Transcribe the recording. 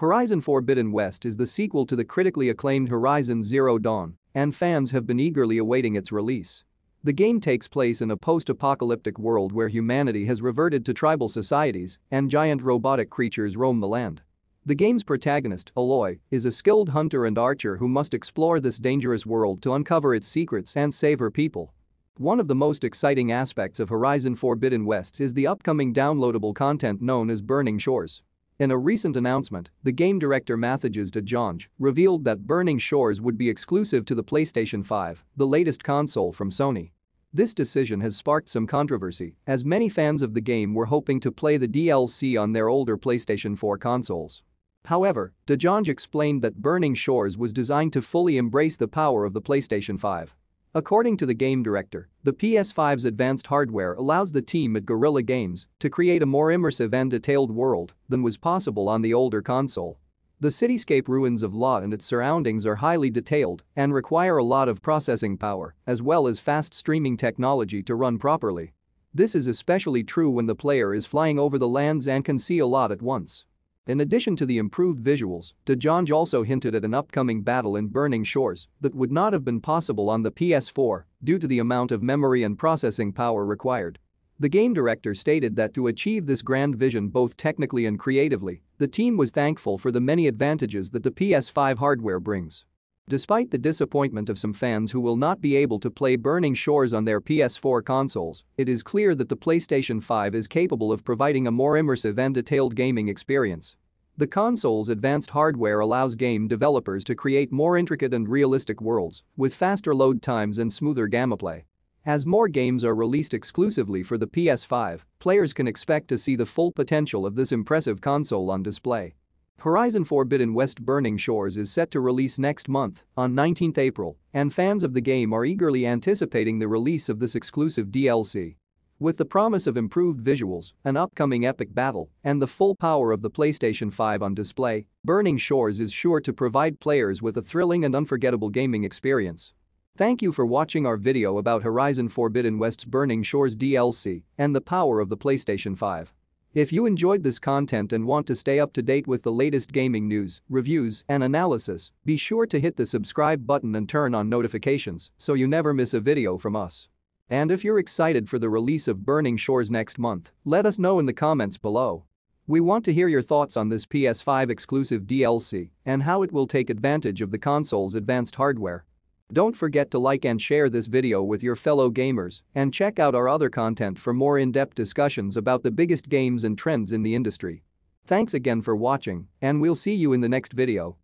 Horizon Forbidden West is the sequel to the critically acclaimed Horizon Zero Dawn, and fans have been eagerly awaiting its release. The game takes place in a post-apocalyptic world where humanity has reverted to tribal societies and giant robotic creatures roam the land. The game's protagonist, Aloy, is a skilled hunter and archer who must explore this dangerous world to uncover its secrets and save her people. One of the most exciting aspects of Horizon Forbidden West is the upcoming downloadable content known as Burning Shores. In a recent announcement, the game director Mathijs de Jonge revealed that Burning Shores would be exclusive to the PlayStation 5, the latest console from Sony. This decision has sparked some controversy, as many fans of the game were hoping to play the DLC on their older PlayStation 4 consoles. However, de Jonge explained that Burning Shores was designed to fully embrace the power of the PlayStation 5. According to the game director, the PS5's advanced hardware allows the team at Guerrilla Games to create a more immersive and detailed world than was possible on the older console. The cityscape ruins of LA and its surroundings are highly detailed and require a lot of processing power as well as fast streaming technology to run properly. This is especially true when the player is flying over the lands and can see a lot at once. In addition to the improved visuals, de Jonge also hinted at an upcoming battle in Burning Shores that would not have been possible on the PS4 due to the amount of memory and processing power required. The game director stated that to achieve this grand vision both technically and creatively, the team was thankful for the many advantages that the PS5 hardware brings. Despite the disappointment of some fans who will not be able to play Burning Shores on their PS4 consoles, it is clear that the PlayStation 5 is capable of providing a more immersive and detailed gaming experience. The console's advanced hardware allows game developers to create more intricate and realistic worlds with faster load times and smoother gameplay. As more games are released exclusively for the PS5, players can expect to see the full potential of this impressive console on display. Horizon Forbidden West Burning Shores is set to release next month, on 19 April, and fans of the game are eagerly anticipating the release of this exclusive DLC. With the promise of improved visuals, an upcoming epic battle, and the full power of the PlayStation 5 on display, Burning Shores is sure to provide players with a thrilling and unforgettable gaming experience. Thank you for watching our video about Horizon Forbidden West's Burning Shores DLC and the power of the PlayStation 5. If you enjoyed this content and want to stay up to date with the latest gaming news, reviews, and analysis, be sure to hit the subscribe button and turn on notifications so you never miss a video from us. And if you're excited for the release of Burning Shores next month, let us know in the comments below. We want to hear your thoughts on this PS5 exclusive DLC and how it will take advantage of the console's advanced hardware. Don't forget to like and share this video with your fellow gamers and check out our other content for more in-depth discussions about the biggest games and trends in the industry. Thanks again for watching and we'll see you in the next video.